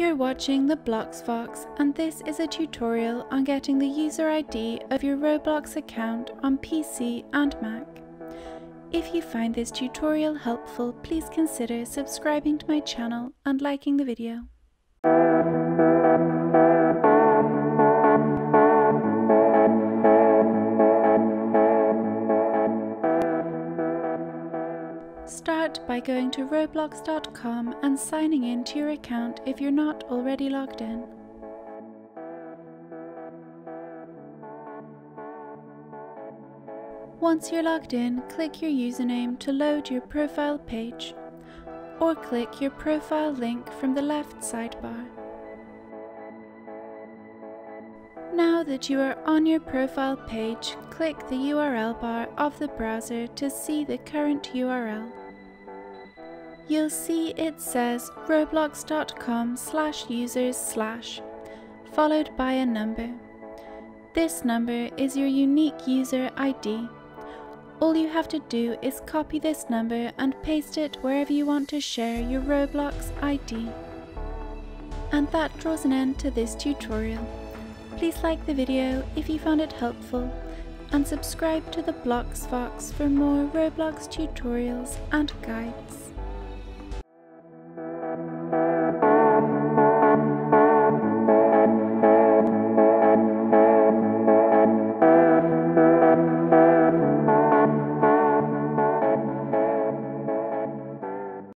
You're watching the Blox Fox and this is a tutorial on getting the user ID of your Roblox account on PC and Mac. If you find this tutorial helpful, please consider subscribing to my channel and liking the video. Start by going to roblox.com and signing in to your account if you're not already logged in. Once you're logged in, click your username to load your profile page, or click your profile link from the left sidebar. Now that you are on your profile page, click the URL bar of the browser to see the current URL. You'll see it says roblox.com slash users slash, followed by a number. This number is your unique user ID. All you have to do is copy this number and paste it wherever you want to share your Roblox ID. And that draws an end to this tutorial. Please like the video if you found it helpful and subscribe to the Blox Fox for more Roblox tutorials and guides.